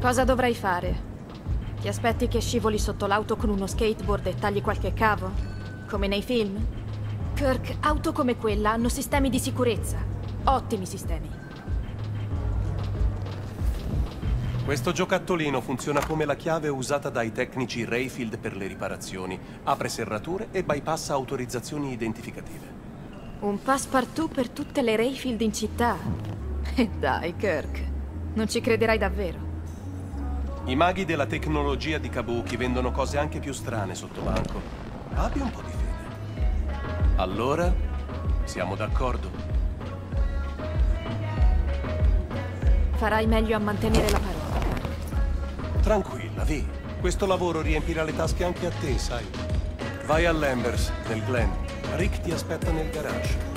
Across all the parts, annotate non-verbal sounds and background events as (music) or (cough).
Cosa dovrai fare? Ti aspetti che scivoli sotto l'auto con uno skateboard e tagli qualche cavo? Come nei film? Kirk, auto come quella hanno sistemi di sicurezza. Ottimi sistemi. Questo giocattolino funziona come la chiave usata dai tecnici Rayfield per le riparazioni. Apre serrature e bypassa autorizzazioni identificative. Un passepartout per tutte le Rayfield in città. (laughs) E dai, Kirk. Non ci crederai davvero. I maghi della tecnologia di Kabuki vendono cose anche più strane sotto banco. Abbi un po' di fede. Allora, siamo d'accordo? Farai meglio a mantenere la parola. Tranquilla, Vi. Questo lavoro riempirà le tasche anche a te, sai. Vai a Lambers, nel Glen. Rick ti aspetta nel garage.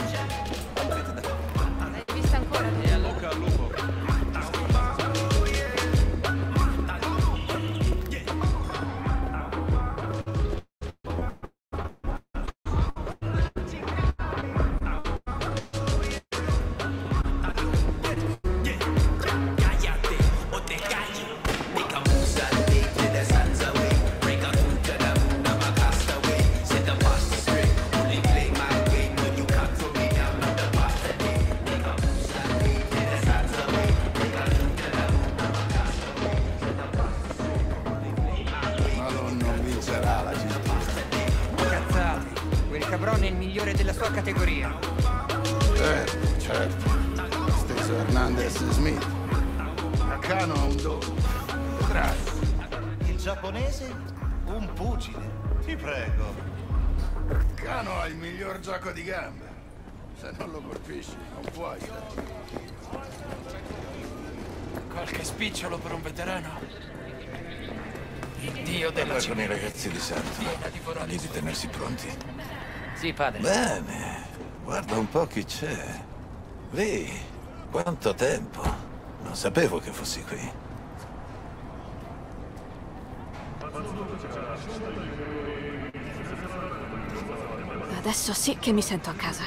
Categoria. Certo, certo. Stesso Hernandez Smith. Acano ha un dono. Vedrai. Il giapponese? Un pugile. Ti prego. Cano ha il miglior gioco di gambe. Se non lo colpisci, non puoi. Qualche spicciolo per un veterano? Il dio della Parla con i città. ragazzi di Santo. Digli di tenersi pronti. Sì, padre. Bene. Guarda un po' chi c'è. Lì. Quanto tempo. Non sapevo che fossi qui. Adesso sì che mi sento a casa.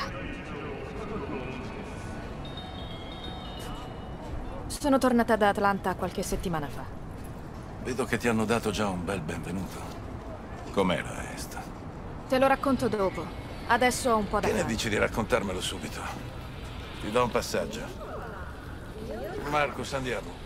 Sono tornata da Atlanta qualche settimana fa. Vedo che ti hanno dato già un bel benvenuto. Com'era Est? Te lo racconto dopo. Adesso ho un po' da Che ne dici di raccontarmelo subito? Ti do un passaggio. Marcus, andiamo.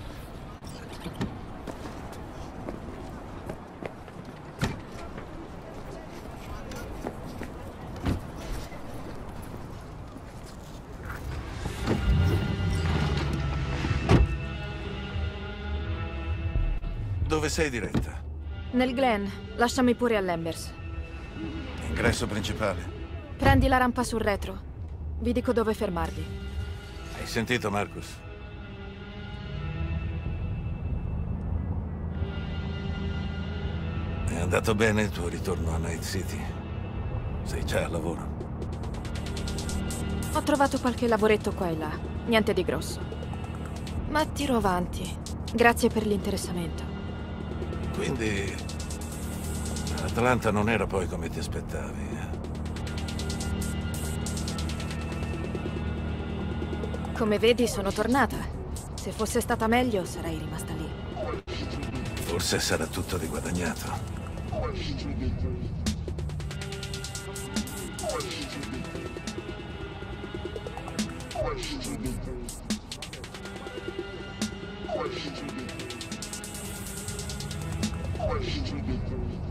Dove sei diretta? Nel Glen, lasciami pure a Lambers. Ingresso principale. Prendi la rampa sul retro. Vi dico dove fermarvi. Hai sentito, Marcus? È andato bene il tuo ritorno a Night City? Sei già al lavoro? Ho trovato qualche lavoretto qua e là. Niente di grosso. Ma tiro avanti. Grazie per l'interessamento. Quindi... Atlanta non era poi come ti aspettavi. Come vedi, sono tornata. Se fosse stata meglio, sarei rimasta lì. Forse sarà tutto riguadagnato. Merda.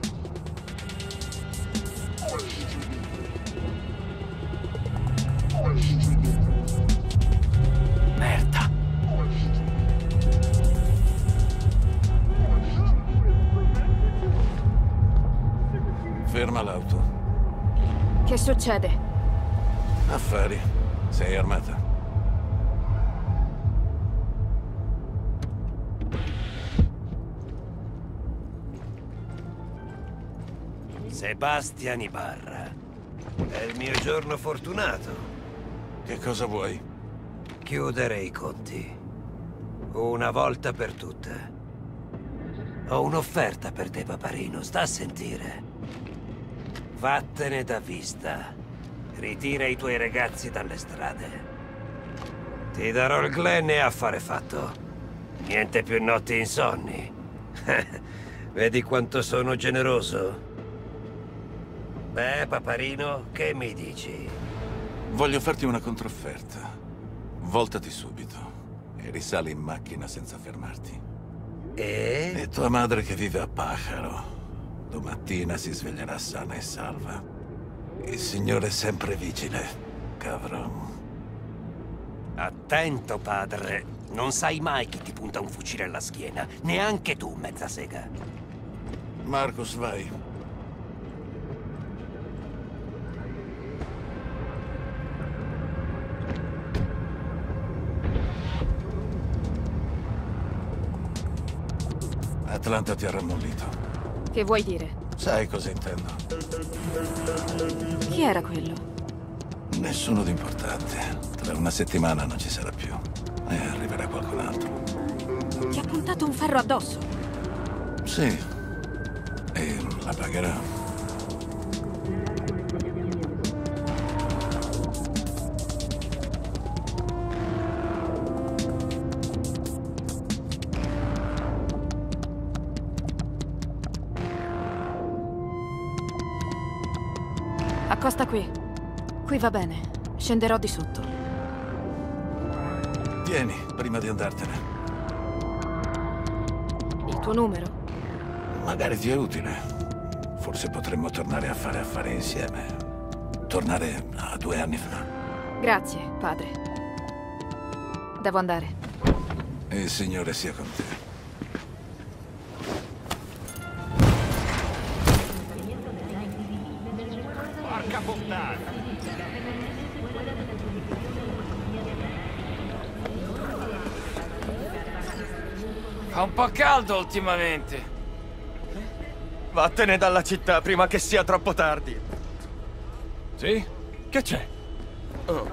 Succede? Affari. Sei armata? Sebastian Ibarra. È il mio giorno fortunato. Che cosa vuoi? Chiudere i conti. Una volta per tutte. Ho un'offerta per te, paparino. Sta a sentire. Vattene da vista. Ritira i tuoi ragazzi dalle strade. Ti darò il Glen e affare fatto. Niente più notti insonni. (laughs) Vedi quanto sono generoso? Beh, paparino, che mi dici? Voglio farti una controfferta. Voltati subito e risali in macchina senza fermarti. E? E tua madre che vive a Pajaro. Domattina si sveglierà sana e salva. Il Signore è sempre vigile, cavrone. Attento, padre. Non sai mai chi ti punta un fucile alla schiena. Neanche tu, mezza sega. Marcus, vai. Atlanta ti ha rammollito. Che vuoi dire? Sai cosa intendo? Chi era quello? Nessuno di importante. Tra una settimana non ci sarà più. E arriverà qualcun altro. Ti ha puntato un ferro addosso. Sì. E la pagherà. Qui va bene. Scenderò di sotto. Tieni, prima di andartene. Il tuo numero? Magari ti è utile. Forse potremmo tornare a fare affari insieme. Tornare a due anni fa. Grazie, padre. Devo andare. Il Signore sia con te. Fa un po' caldo ultimamente. Vattene dalla città prima che sia troppo tardi. Sì? Che c'è? Oh,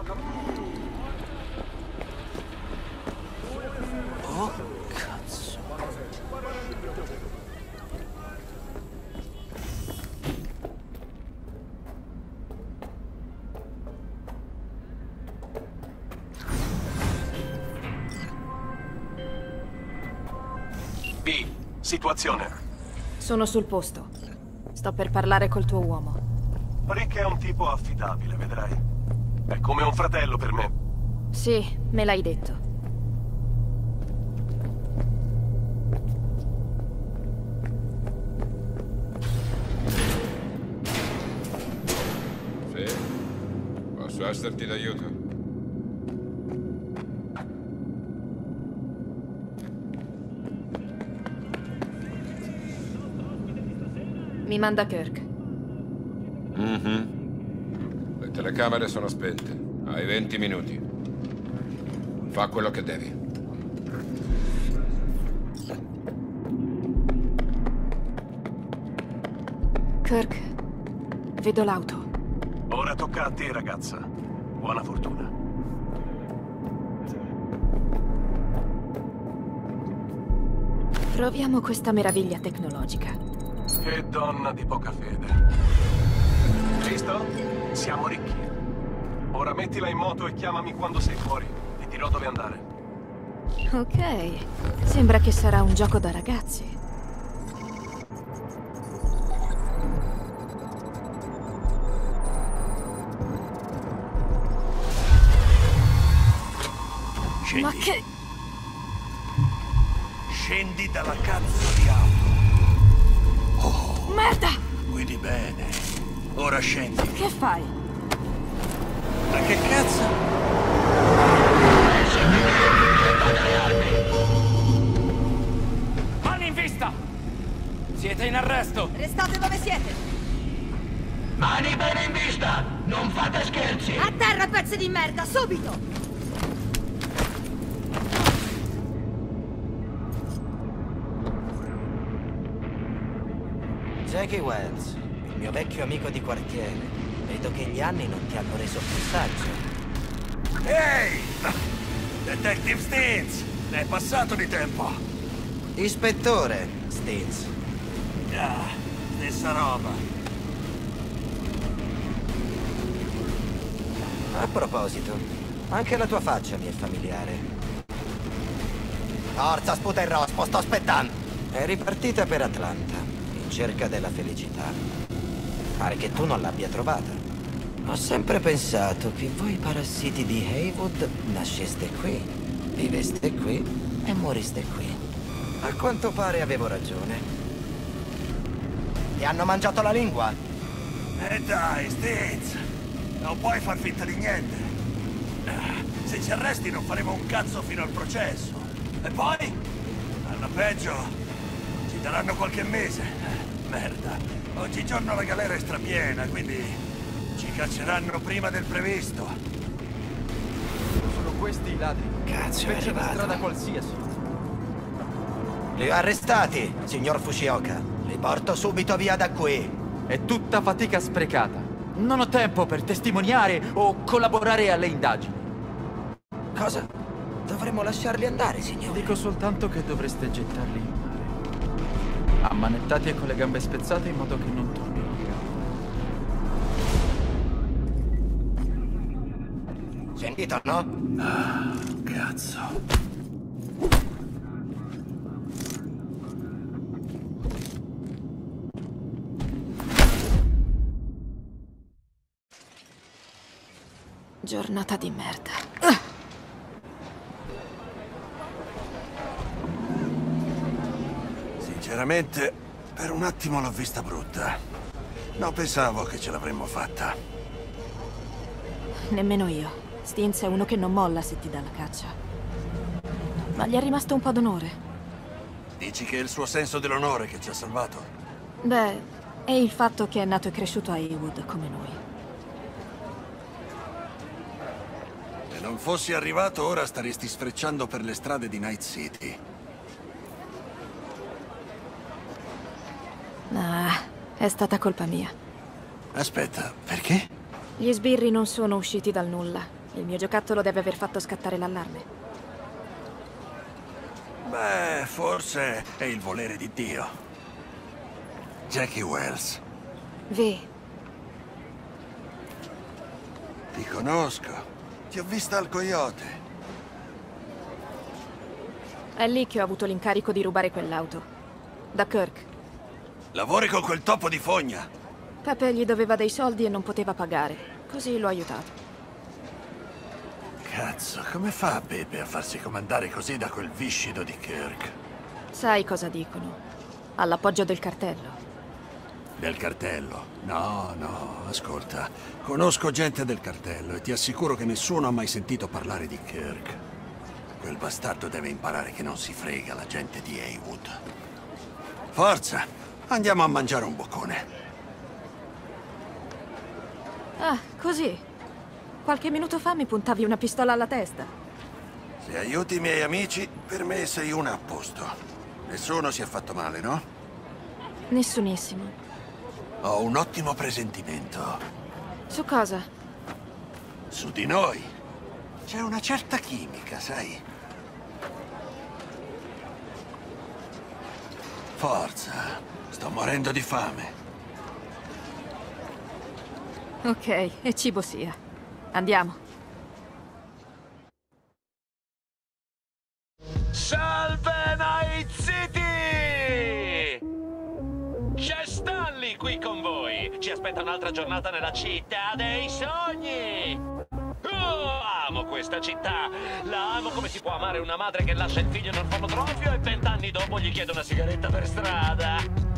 cazzo. B, situazione. Sono sul posto. Sto per parlare col tuo uomo. Rick è un tipo affidabile, vedrai. È come un fratello per me. Sì, me l'hai detto. Sì? Posso esserti d'aiuto? Mi manda Kirk. Mhm. Le telecamere sono spente. Hai 20 minuti. Fa quello che devi. Kirk, vedo l'auto. Ora tocca a te, ragazza. Buona fortuna. Proviamo questa meraviglia tecnologica. Che donna di poca fede. Visto? Siamo ricchi. Ora mettila in moto e chiamami quando sei fuori. Ti dirò dove andare. Ok, sembra che sarà un gioco da ragazzi. Scendi. Ma che... Scendi dalla cazzo di auto. Merda! Guidi bene. Ora scendi. Che fai? Ma che cazzo? Mani in vista! Siete in arresto! Restate dove siete! Mani bene in vista! Non fate scherzi! A terra, pezzi di merda, subito! Jackie Wells, il mio vecchio amico di quartiere. Vedo che gli anni non ti hanno reso più saggio. Ehi! Detective Stins! Ne è passato di tempo. Ispettore, Stins. Ah, stessa roba. A proposito, anche la tua faccia mi è familiare. Forza, sputa il rospo, sto aspettando. È ripartita per Atlanta, cerca della felicità. Pare che tu non l'abbia trovata. Ho sempre pensato che voi parassiti di Haywood nasceste qui, viveste qui e moriste qui. A quanto pare avevo ragione. Ti hanno mangiato la lingua? E dai, Stiz! Non puoi far finta di niente. Eh, Se ci arresti non faremo un cazzo fino al processo. E poi? Alla peggio, ci daranno qualche mese. Merda. Oggigiorno la galera è strapiena, quindi ci cacceranno prima del previsto. Sono questi i ladri. Cazzo, è di arrivato. strada qualsiasi. Li ho arrestati, signor Fushioka. Li porto subito via da qui. È tutta fatica sprecata. Non ho tempo per testimoniare o collaborare alle indagini. Cosa? Dovremmo lasciarli andare, signore. Dico soltanto che dovreste gettarli in. Ammanettati e con le gambe spezzate in modo che non a gamba. Sentito, no? Ah, cazzo. Giornata di merda. Sinceramente, per un attimo l'ho vista brutta. Non pensavo che ce l'avremmo fatta. Nemmeno io. Stinz è uno che non molla se ti dà la caccia. Ma gli è rimasto un po' d'onore. Dici che è il suo senso dell'onore che ci ha salvato? Beh, è il fatto che è nato e cresciuto a Haywood come noi. Se non fossi arrivato, ora staresti sfrecciando per le strade di Night City. Ah, è stata colpa mia. Aspetta, perché? Gli sbirri non sono usciti dal nulla. Il mio giocattolo deve aver fatto scattare l'allarme. Beh, forse è il volere di Dio. Jackie Wells, V, ti conosco. Ti ho vista al coyote. è lì che ho avuto l'incarico di rubare quell'auto. Da Kirk. Lavori con quel topo di fogna. Pepe gli doveva dei soldi e non poteva pagare. Così l'ho aiutato. Cazzo, come fa Pepe a farsi comandare così da quel viscido di Kirk? Sai cosa dicono? All'appoggio del cartello. Del cartello? No, no, ascolta. Conosco gente del cartello e ti assicuro che nessuno ha mai sentito parlare di Kirk. Quel bastardo deve imparare che non si frega la gente di Haywood. Forza, andiamo a mangiare un boccone. Ah, così. Qualche minuto fa mi puntavi una pistola alla testa. Se aiuti i miei amici, per me sei una a posto. Nessuno si è fatto male, no? Nessunissimo. Ho un ottimo presentimento. Su cosa? Su di noi. C'è una certa chimica, sai? Forza, sto morendo di fame. Ok, e cibo sia. Andiamo. Salve Night City! C'è Stanley qui con voi! Ci aspetta un'altra giornata nella città dei sogni! Oh, amo questa città! La amo come si può amare una madre che lascia il figlio nel orfanotrofio e vent'anni dopo gli chiede una sigaretta per strada!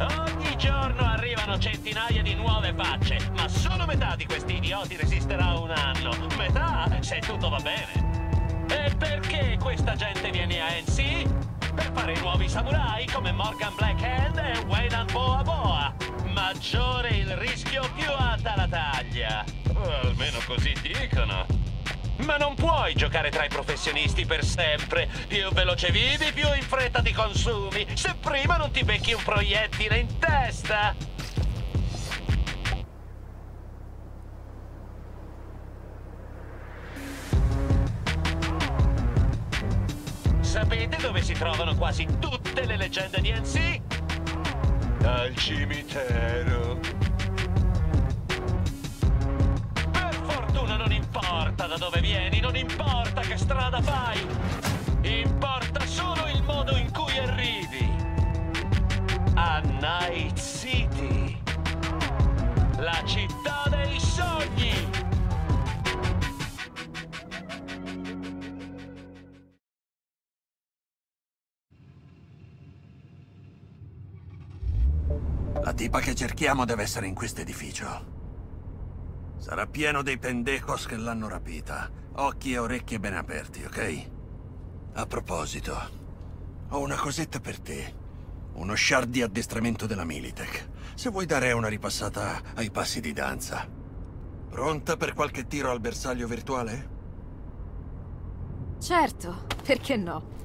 Ogni giorno arrivano centinaia di nuove facce, ma solo metà di questi idioti resisterà un anno. Metà, se tutto va bene. E perché questa gente viene a NC? Per fare i nuovi samurai come Morgan Blackhand e Wayland Boa Boa. Maggiore il rischio, più alta la taglia. O almeno così dicono. Ma non puoi giocare tra i professionisti per sempre. Più veloce vivi, più in fretta ti consumi. Se prima non ti becchi un proiettile in testa. Sapete dove si trovano quasi tutte le leggende di NC? Al cimitero. Dove vieni, non importa che strada fai. Importa solo il modo in cui arrivi. A Night City. La città dei sogni. La tipa che cerchiamo deve essere in questo edificio. Sarà pieno dei pendejos che l'hanno rapita. Occhi e orecchie ben aperti, ok? A proposito, ho una cosetta per te. Uno shard di addestramento della Militech. Se vuoi dare una ripassata ai passi di danza. Pronta per qualche tiro al bersaglio virtuale? Certo, perché no?